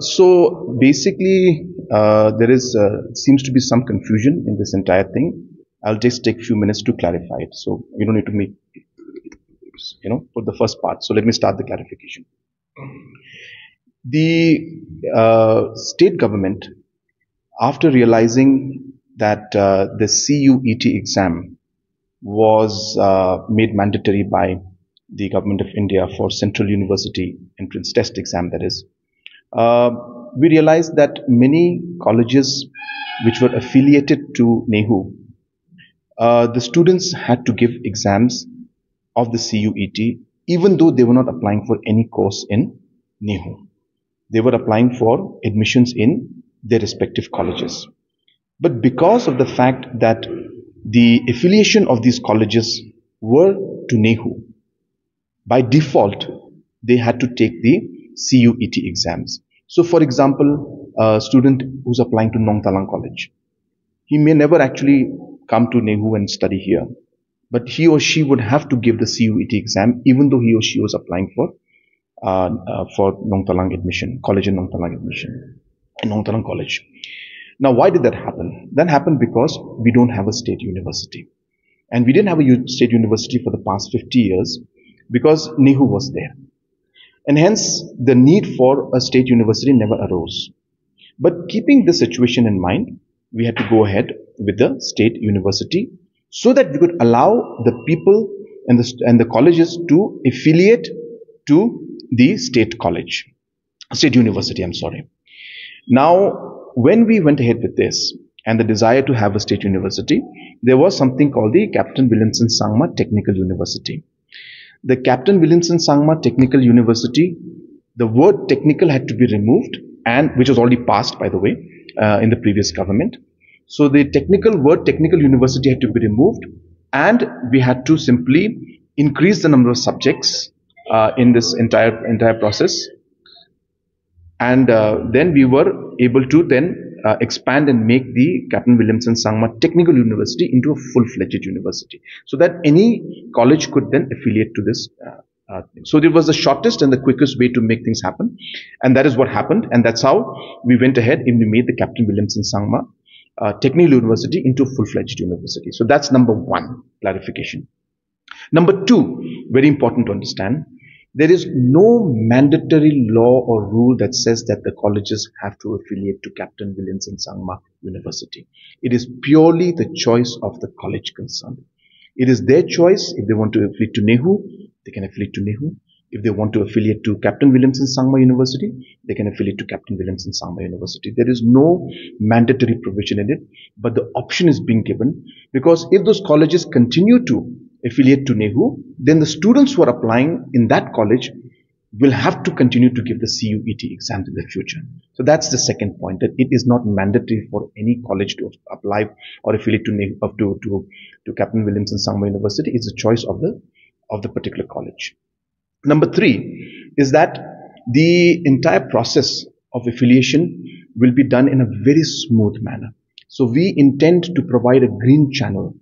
so basically, uh, there is uh, seems to be some confusion in this entire thing. I'll just take a few minutes to clarify it. So you don't need to make, you know, for the first part. So let me start the clarification. The uh, state government, after realizing that uh, the CUET exam was uh, made mandatory by the government of India for Central University entrance test exam, that is, uh, we realized that many colleges which were affiliated to NEHU, uh, the students had to give exams of the CUET even though they were not applying for any course in NEHU. They were applying for admissions in their respective colleges. But because of the fact that the affiliation of these colleges were to NEHU, by default, they had to take the CUET exams. So, for example, a student who's applying to Nongtalang College, he may never actually come to NEHU and study here, but he or she would have to give the CUET exam, even though he or she was applying for uh, uh, for Nongtalang admission, college in Nongtalang admission, in College. Now, why did that happen? That happened because we don't have a state university. And we didn't have a state university for the past 50 years because NEHU was there. And hence, the need for a state university never arose. But keeping the situation in mind, we had to go ahead with the state university so that we could allow the people and the, and the colleges to affiliate to the state college, state university, I'm sorry. Now, when we went ahead with this and the desire to have a state university, there was something called the Captain Williamson Sangma Technical University the Captain Williamson Sangma Technical University, the word technical had to be removed and which was already passed by the way uh, in the previous government. So the technical word technical university had to be removed and we had to simply increase the number of subjects uh, in this entire entire process and uh, then we were able to then uh, expand and make the Captain Williamson Sangma Technical University into a full-fledged university so that any college could then affiliate to this uh, uh, so it was the shortest and the quickest way to make things happen and that is what happened and that's how we went ahead and we made the Captain Williamson Sangma uh, Technical University into a full-fledged university. So that's number one clarification. Number two, very important to understand, there is no mandatory law or rule that says that the colleges have to affiliate to Captain Williamson Sangma University. It is purely the choice of the college concerned. It is their choice. If they want to affiliate to NEHU, they can affiliate to NEHU. If they want to affiliate to Captain Williamson Sangma University, they can affiliate to Captain Williamson Sangma University. There is no mandatory provision in it, but the option is being given because if those colleges continue to affiliate to NEHU, then the students who are applying in that college will have to continue to give the CUET exams in the future. So that's the second point that it is not mandatory for any college to apply or affiliate to NEHU, to, to, to Captain Williamson Sangma University. It's a choice of the, of the particular college. Number three is that the entire process of affiliation will be done in a very smooth manner. So we intend to provide a green channel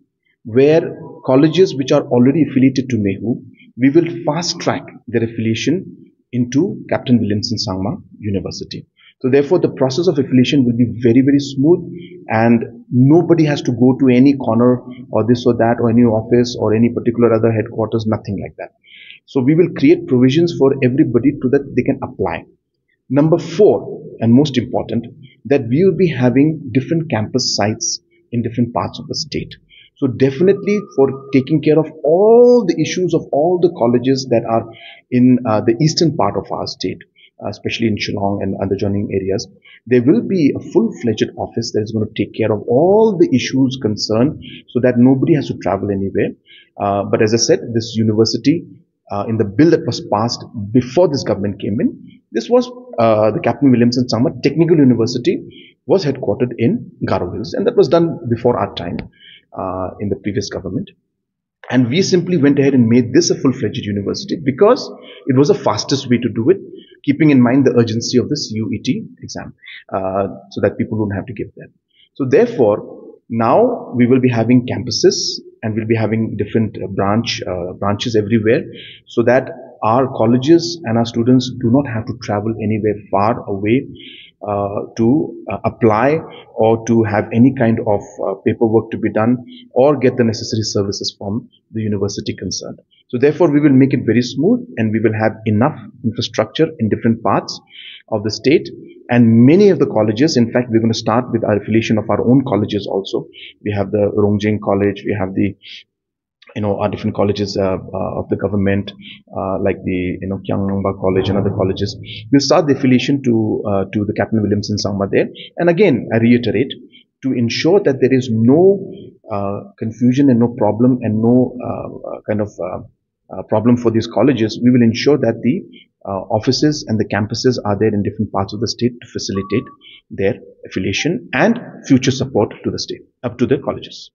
where colleges which are already affiliated to NEHU, we will fast track their affiliation into Captain Williamson Sangma University. So therefore, the process of affiliation will be very, very smooth and nobody has to go to any corner or this or that or any office or any particular other headquarters, nothing like that. So we will create provisions for everybody to that they can apply. Number four, and most important, that we will be having different campus sites in different parts of the state. So definitely for taking care of all the issues of all the colleges that are in uh, the eastern part of our state, uh, especially in Shillong and other adjoining areas, there will be a full-fledged office that is going to take care of all the issues concerned so that nobody has to travel anywhere. Uh, but as I said, this university, uh, in the bill that was passed before this government came in, this was uh, the Captain Williamson Sangma Technical University was headquartered in Garo Hills and that was done before our time uh, in the previous government. And we simply went ahead and made this a full-fledged university because it was the fastest way to do it, keeping in mind the urgency of the CUET exam, uh, so that people don't have to give that. So therefore, now we will be having campuses and we'll be having different uh, branch uh, branches everywhere, so that our colleges and our students do not have to travel anywhere far away to uh, apply or to have any kind of uh, paperwork to be done or get the necessary services from the university concerned. So therefore we will make it very smooth and we will have enough infrastructure in different parts of the state and many of the colleges in fact we're going to start with our affiliation of our own colleges also we have the Rongjing college we have the you know, our different colleges uh, uh, of the government, uh, like the, you know, Kiang Nangbah College and other colleges. We'll start the affiliation to, uh, to the Captain Williamson Sangma there. And again, I reiterate, to ensure that there is no uh, confusion and no problem and no uh, kind of problem for these colleges, we will ensure that the offices and the campuses are there in different parts of the state to facilitate their affiliation and future support to the state, up to the colleges.